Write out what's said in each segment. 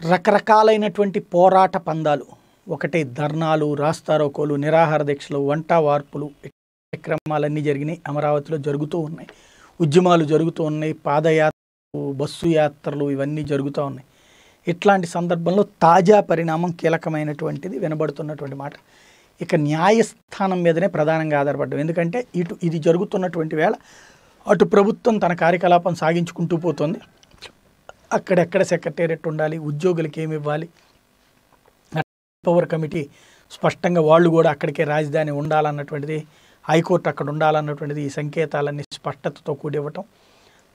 రకరకాలైనటువంటి పోరాట పందాలు. ఒకటే ధర్నాలు రాస్తారోకోలు నిరాహార దీక్షలు వంట వార్పులు కార్యక్రమాలన్నీ జరిగినాయి అమరావతిలో జరుగుతూ ఉన్నాయి. ఉద్యమాలు జరుగుతూ ఉన్నాయి పాదయాత్రలు బస్సు యాత్రలు ఇవన్నీ జరుగుతూ ఉన్నాయి. ఇట్లాంటి సందర్భంలో తాజా పరిణామం కీలకమైనటువంటిది వినబడుతున్నటువంటి మాట. ఇక న్యాయస్థానం మీదనే ప్రధానంగా ఆధారపడ్డం. ఎందుకంటే ఇటు ఇది జరుగుతున్నటువంటి వేళ అటు ప్రభుత్వం తన కార్యకలాపం సాగించుకుంటూ పోతుంది. అక్కడెక్కడ సెక్రటేరియట్ ఉండాలి ఉద్యోగులకి ఏమి ఇవ్వాలి? పవర్ కమిటీ స్పష్టంగా వాళ్ళు కూడా అక్కడికే రాజధాని ఉండాలన్నటువంటిది హైకోర్టు అక్కడ ఉండాలన్నటువంటిది ఈ సంకేతాలన్నీ స్పష్టతతో కూడి ఇవ్వటం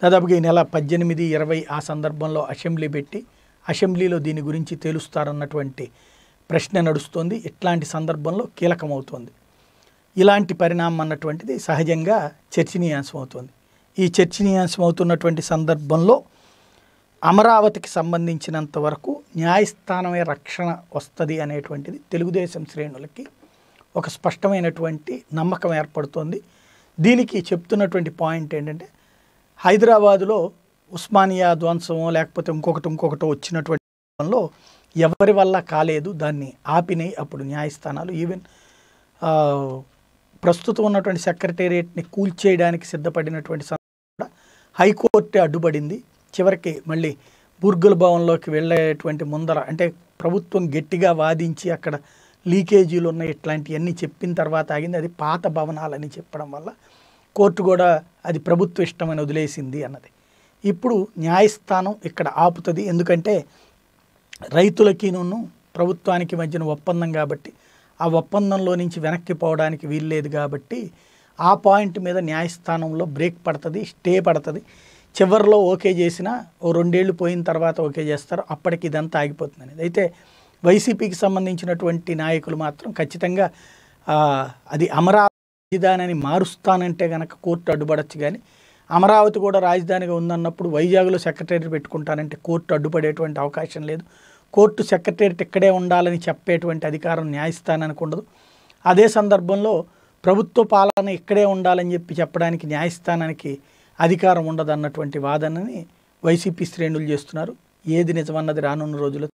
దాదాపుగా ఈ నెల పద్దెనిమిది ఇరవై ఆ సందర్భంలో అసెంబ్లీ పెట్టి అసెంబ్లీలో దీని గురించి తేలుస్తారన్నటువంటి ప్రశ్న నడుస్తోంది. ఇట్లాంటి సందర్భంలో కీలకమవుతోంది. ఇలాంటి పరిణామం అన్నటువంటిది సహజంగా చర్చనీయాంశం అవుతుంది ఈ చర్చనీయాంశం అవుతున్నటువంటి సందర్భంలో అమరావతికి సంబంధించినంత వరకు న్యాయస్థానమే రక్షణ వస్తుంది అనేటువంటిది తెలుగుదేశం శ్రేణులకి ఒక స్పష్టమైనటువంటి నమ్మకం ఏర్పడుతోంది. దీనికి చెప్తున్నటువంటి పాయింట్ ఏంటంటే హైదరాబాదులో ఉస్మానియా ధ్వంసమో లేకపోతే ఇంకొకటి ఇంకొకటి వచ్చినటువంటి ఎవరి వల్ల కాలేదు దాన్ని ఆపినాయి అప్పుడు న్యాయస్థానాలు. ఈవెన్ ప్రస్తుతం ఉన్నటువంటి సెక్రటేరియట్ని కూల్చేయడానికి సిద్ధపడినటువంటి సందర్భం కూడా హైకోర్టు అడ్డుపడింది. చివరికి మళ్ళీ బుర్గుల భవన్లోకి వెళ్ళేటువంటి ముందర అంటే ప్రభుత్వం గట్టిగా వాదించి అక్కడ లీకేజీలు ఉన్నాయి ఇట్లాంటివన్నీ చెప్పిన తర్వాత ఆగింది. అది పాత భవనాలని చెప్పడం వల్ల కోర్టు కూడా అది ప్రభుత్వ ఇష్టమని వదిలేసింది అన్నది. ఇప్పుడు న్యాయస్థానం ఇక్కడ ఆపుతుంది. ఎందుకంటే రైతులకినూ ప్రభుత్వానికి మధ్యన ఒప్పందం కాబట్టి ఆ ఒప్పందంలో నుంచి వెనక్కి పోవడానికి వీల్లేదు కాబట్టి ఆ పాయింట్ మీద న్యాయస్థానంలో బ్రేక్ పడుతుంది స్టే పడుతుంది. చివరిలో ఓకే చేసినా ఓ రెండేళ్ళు పోయిన తర్వాత ఓకే చేస్తారు. అప్పటికి ఇదంతా ఆగిపోతుంది అనేది. అయితే వైసీపీకి సంబంధించినటువంటి నాయకులు మాత్రం ఖచ్చితంగా అది అమరావతి రాజధానిని మారుస్తానంటే కనుక కోర్టు అడ్డుపడచ్చు కానీ అమరావతి కూడా రాజధానిగా ఉందన్నప్పుడు వైజాగ్లో సెక్రటరీ పెట్టుకుంటానంటే కోర్టు అడ్డుపడేటువంటి అవకాశం లేదు. కోర్టు సెక్రటేరియట్ ఇక్కడే ఉండాలని చెప్పేటువంటి అధికారం న్యాయస్థానానికి ఉండదు. అదే సందర్భంలో ప్రభుత్వ పాలన ఇక్కడే ఉండాలని చెప్పి చెప్పడానికి న్యాయస్థానానికి అధికారం ఉండదన్నటువంటి వాదనని వైసీపీ శ్రేణులు చేస్తున్నారు. ఏది నిజమన్నది రానున్న రోజుల్లో